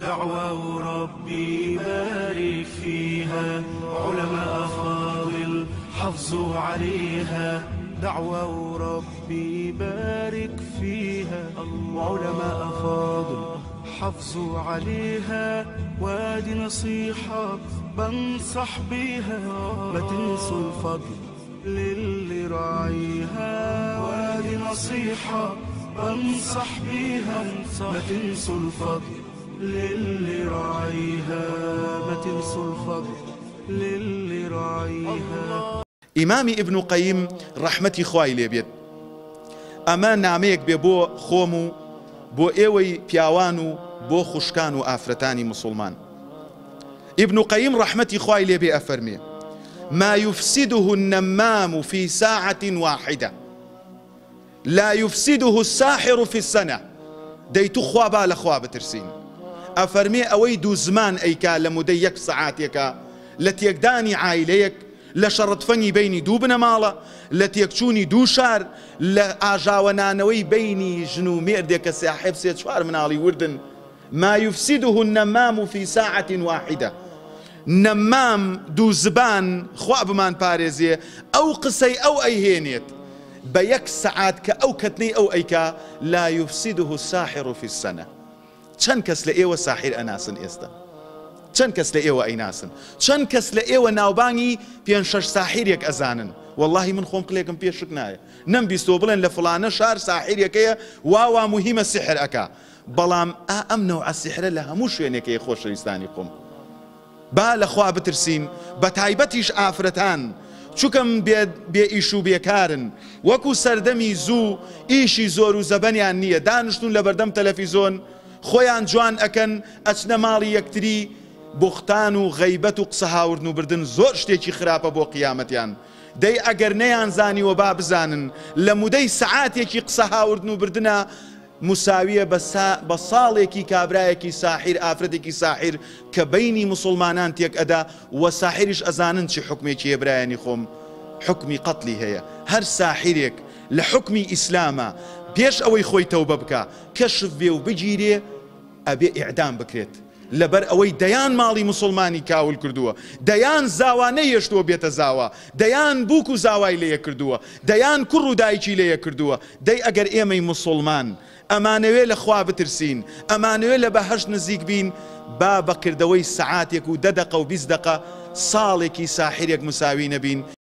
دعوة ربي بارك فيها. علماء فاضل حافظوا عليها. دعوة ربي بارك فيها. علماء فاضل حافظوا عليها. وادي نصيحة بنصح بيها. ما تنسوا الفضل للي راعيها. وادي نصيحة بنصح بيها. ما تنسوا الفضل للي راعيها ما تنسوا الفضل للي راعيها. ئیمامی ئبن و قەیم ڕەحمەتی خوای لێبێت ئەمە نامەیەک بێ بۆ خۆم و بۆ ئێوەی پیاوان و بۆ خوشکان و ئافرەتانی مسلمان. ابن قەیم ڕەحمەتی خوای لێبێ ئەفەرمێ ما يفسده النمام في ساعة واحدة لا يفسده الساحر في السنة. دەیتو خوا با لە ئەفەرمێ ئەوەی دوو زمان ئەیکا لە مودەی یەک سعاتێکە لە تێکدانی عیلەیەک لە شەڕەتفەنی بینی دوو بنەماڵە لە تێکچوونی دوو شار لە ئاژاوەنانەوەی بینی ژن و مێردێکە سیاحب سێ چوار وردن. ما يفسده النمام في ساعة واحدة. نەمام دوو زبان خوا بمان پارێزیێ ئەو قسەی ئەو ئەیهێنێت بە یەک سعات کە ئەو کەتنەی ئەو ئەیکا لا يفسده الساحر في السنة. چەند کەس لە ئێوە ساحیر ئەناسن ئێستا؟ چەند کەس لە ئێوە ئەیناسن؟ چەند کەس لە ئێوە ناوبانگی پێ شەش ساحیرێک ئەزانن؟ واللهی من خۆم قلێکم پێشک نایە. نەم بیستۆ بڵێن لە فلانە شار ساحیرەکەیە واوا مهمە سحر ئەکا. بەڵام ئا ئەم نەوە سحرە لە هەموو شوێنێکی خۆشەویستانی خۆم. با لەخوا بترسین بە تایبەتیش ئافرەتان. چووکەم بێ ئیش و بێکارن. وەکو سەردەمی زوو ئیشی زۆر و زەبەنیان نییە. دانیشتون لە بەردەم تەلەفیزۆن. خۆیان جوان ئەکەن ئەچنە ماڵی یەکتری بختان و غەیبەت و قسە هاوردن و بردن زۆر شتێکی خراپە بۆ قیامەتیان. دەی ئەگەر نەیان زانیوە با بزانن لە مودەی سعاتێکی قسە هاوردن و بردنە مساویە بە ساڵێکی کابراایەکی ساحیر ئافرەتێکی ساحیر کە بینی مسلمانان تێک ئەدا وە ساحریش ئەزانن چی حکمێکی هێبرایانی خۆم. حکمی قەتلی هەیە. هەر ساحیرێک لە حکمی ئیسلامە پێش ئەوەی خۆی تەوبە بکە. کەشف بێ و بگیرێ ئەبێ ئیعدام بکرێت. لەبەر ئەوەی دەیان ماڵی مسلمانی کاول کردووە. دەیان زاوانە یەشتووە بێتە زاوە دەیان بووک و زاوای لەیە کردووە. دەیان کوڕ و دایکی لەیە کردووە. دەی ئەگەر ئێمەی مسلمان ئەمانەوێ لە خوا بترسین ئەمانوێ لە بەهشت نزیک بین با بەکردەوەی سعاتێک و دەدەقە و بیست دقە ساڵێکی ساحرێک مساوی نەبین.